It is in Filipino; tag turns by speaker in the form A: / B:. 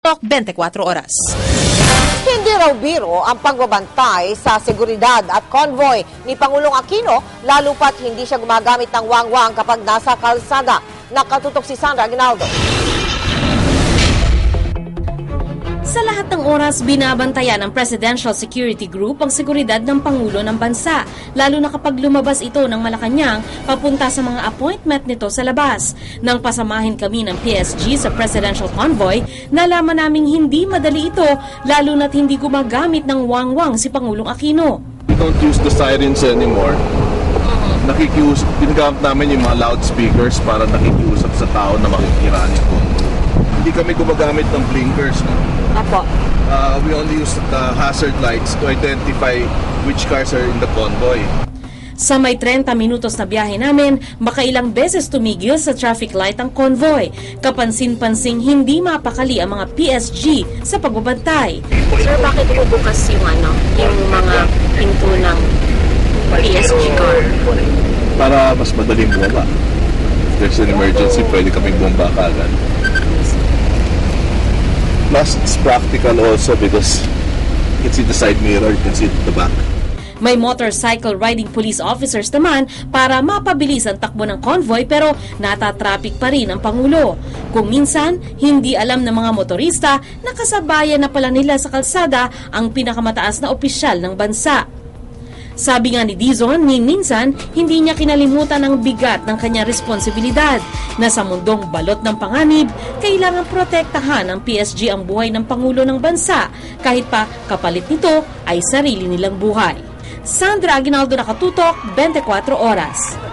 A: Tok 24 oras.
B: Hindi raw biro ang pagbabantay sa seguridad at convoy ni Pangulong Aquino lalo pat hindi siya gumagamit ng wangwang kapag nasa kalsada. Nakatutok si Sandra Aguinaldo.
A: Lahat ng oras, binabantayan ng Presidential Security Group ang seguridad ng Pangulo ng Bansa, lalo na kapag lumabas ito ng Malacanang papunta sa mga appointment nito sa labas. Nang pasamahin kami ng PSG sa Presidential Convoy, nalaman naming hindi madali ito, lalo na't hindi gumagamit ng wangwang si Pangulong Aquino.
C: We don't use the sirens anymore. Nakikiusap, ginagamit namin yung mga loudspeakers para nakikiusap sa tao na makikirani ko. Hindi kami gumagamit ng blinkers. No?
B: Apo.
C: Uh, we only use the hazard lights to identify which cars are in the convoy.
A: Sa may 30 minutos na biyahe namin, makailang beses tumigil sa traffic light ang convoy. Kapansin-pansing hindi mapakali ang mga PSG sa pagbabantay.
D: Sir, bakit po bukas yung ano, yung mga pinto ng PSG car?
C: Para mas madaling bumaba. If there's an emergency, pwede kaming bumaba kagad. Plus, it's practical also because you can see the side mirror, you can see the back.
A: May motorcycle riding police officers naman para mapabilis ang takbo ng convoy pero natatraffic pa rin ang Pangulo. Kung minsan, hindi alam ng mga motorista na kasabayan na pala nila sa kalsada ang pinakamataas na opisyal ng bansa. Sabi nga ni Dizon, minsan hindi niya kinalimutan ang bigat ng kanyang responsibilidad na sa mundong balot ng panganib, kailangan protektahan ng PSG ang buhay ng Pangulo ng Bansa kahit pa kapalit nito ay sarili nilang buhay. Sandra Aguinaldo Nakatutok, 24 Oras.